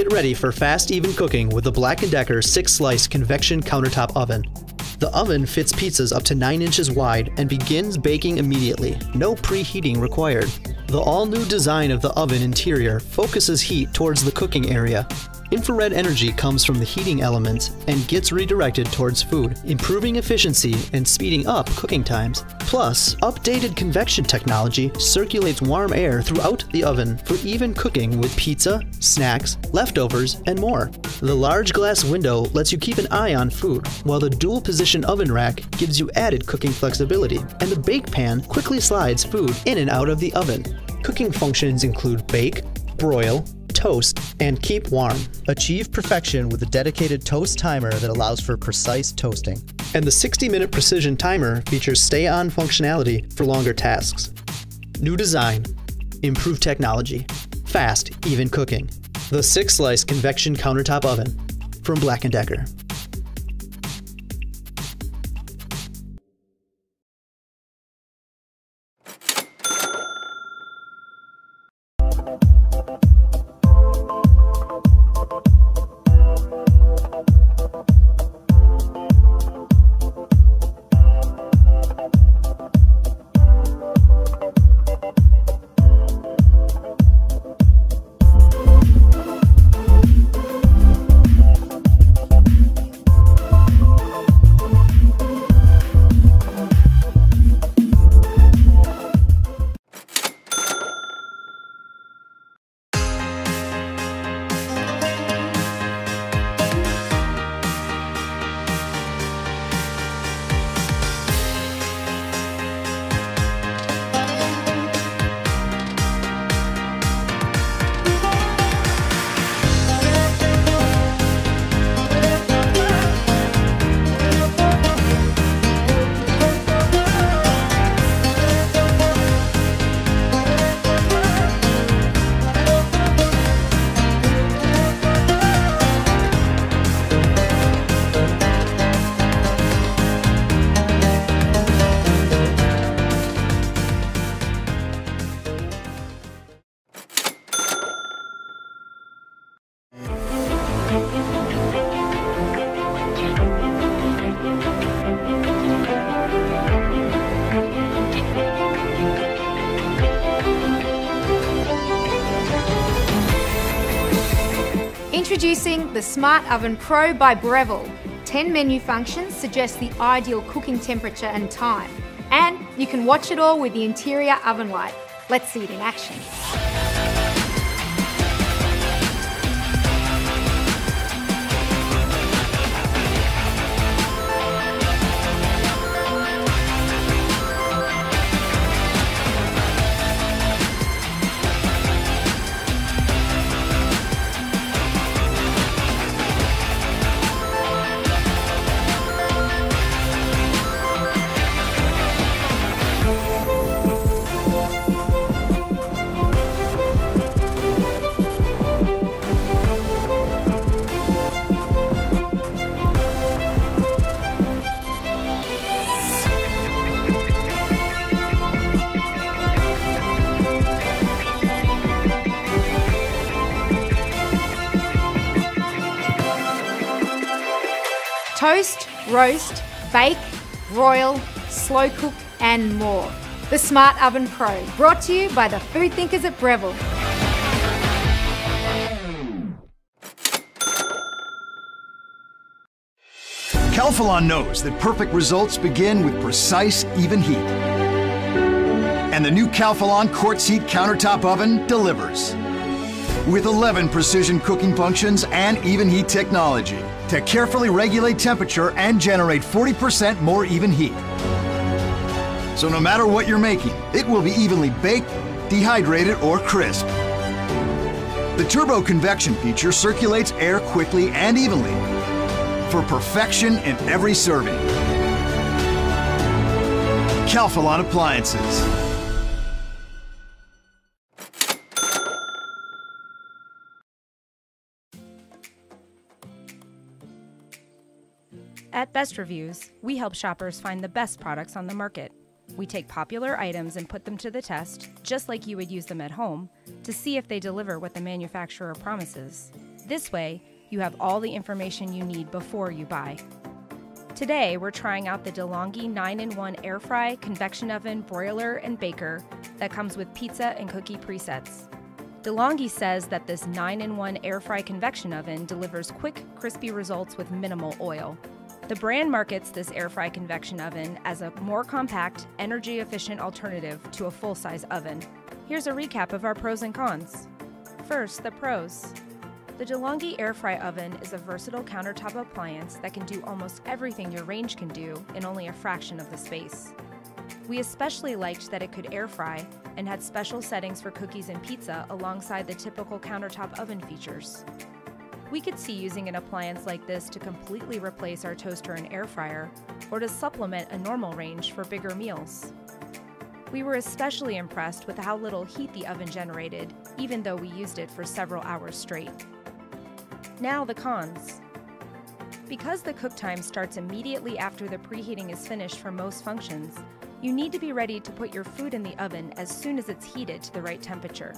Get ready for fast, even cooking with the Black & Decker 6-slice convection countertop oven. The oven fits pizzas up to 9 inches wide and begins baking immediately. No preheating required. The all-new design of the oven interior focuses heat towards the cooking area. Infrared energy comes from the heating element and gets redirected towards food, improving efficiency and speeding up cooking times. Plus, updated convection technology circulates warm air throughout the oven for even cooking with pizza, snacks, leftovers, and more. The large glass window lets you keep an eye on food, while the dual position oven rack gives you added cooking flexibility, and the bake pan quickly slides food in and out of the oven. Cooking functions include bake, broil, toast, and keep warm. Achieve perfection with a dedicated toast timer that allows for precise toasting. And the 60 minute precision timer features stay on functionality for longer tasks. New design, improved technology, fast, even cooking. The six slice convection countertop oven from Black & Decker. Introducing the Smart Oven Pro by Breville. 10 menu functions suggest the ideal cooking temperature and time. And you can watch it all with the interior oven light. Let's see it in action. Toast, roast, bake, broil, slow cook, and more. The Smart Oven Pro, brought to you by the food thinkers at Breville. Calphalon knows that perfect results begin with precise, even heat. And the new Calphalon quartz heat countertop oven delivers. With 11 precision cooking functions and even heat technology to carefully regulate temperature and generate 40% more even heat. So no matter what you're making, it will be evenly baked, dehydrated, or crisp. The turbo convection feature circulates air quickly and evenly for perfection in every serving. Calphalon Appliances. At Best Reviews, we help shoppers find the best products on the market. We take popular items and put them to the test, just like you would use them at home, to see if they deliver what the manufacturer promises. This way, you have all the information you need before you buy. Today, we're trying out the DeLonghi 9-in-1 air fry, convection oven, broiler, and baker that comes with pizza and cookie presets. DeLonghi says that this 9-in-1 air fry convection oven delivers quick, crispy results with minimal oil. The brand markets this air fry convection oven as a more compact, energy efficient alternative to a full size oven. Here's a recap of our pros and cons. First, the pros. The DeLonghi air fry oven is a versatile countertop appliance that can do almost everything your range can do in only a fraction of the space. We especially liked that it could air fry and had special settings for cookies and pizza alongside the typical countertop oven features. We could see using an appliance like this to completely replace our toaster and air fryer, or to supplement a normal range for bigger meals. We were especially impressed with how little heat the oven generated, even though we used it for several hours straight. Now the cons. Because the cook time starts immediately after the preheating is finished for most functions, you need to be ready to put your food in the oven as soon as it's heated to the right temperature.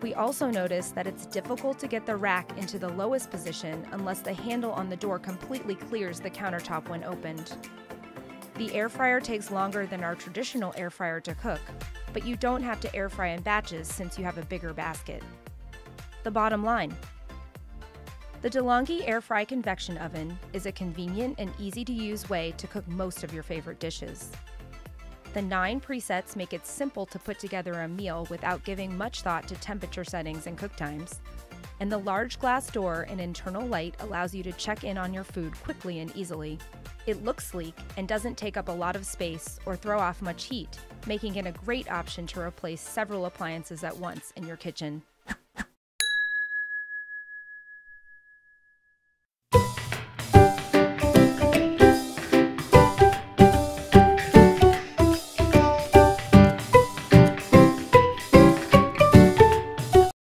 We also notice that it's difficult to get the rack into the lowest position unless the handle on the door completely clears the countertop when opened. The air fryer takes longer than our traditional air fryer to cook, but you don't have to air fry in batches since you have a bigger basket. The bottom line the DeLonghi Air Fry Convection Oven is a convenient and easy to use way to cook most of your favorite dishes. The nine presets make it simple to put together a meal without giving much thought to temperature settings and cook times. And the large glass door and internal light allows you to check in on your food quickly and easily. It looks sleek and doesn't take up a lot of space or throw off much heat, making it a great option to replace several appliances at once in your kitchen.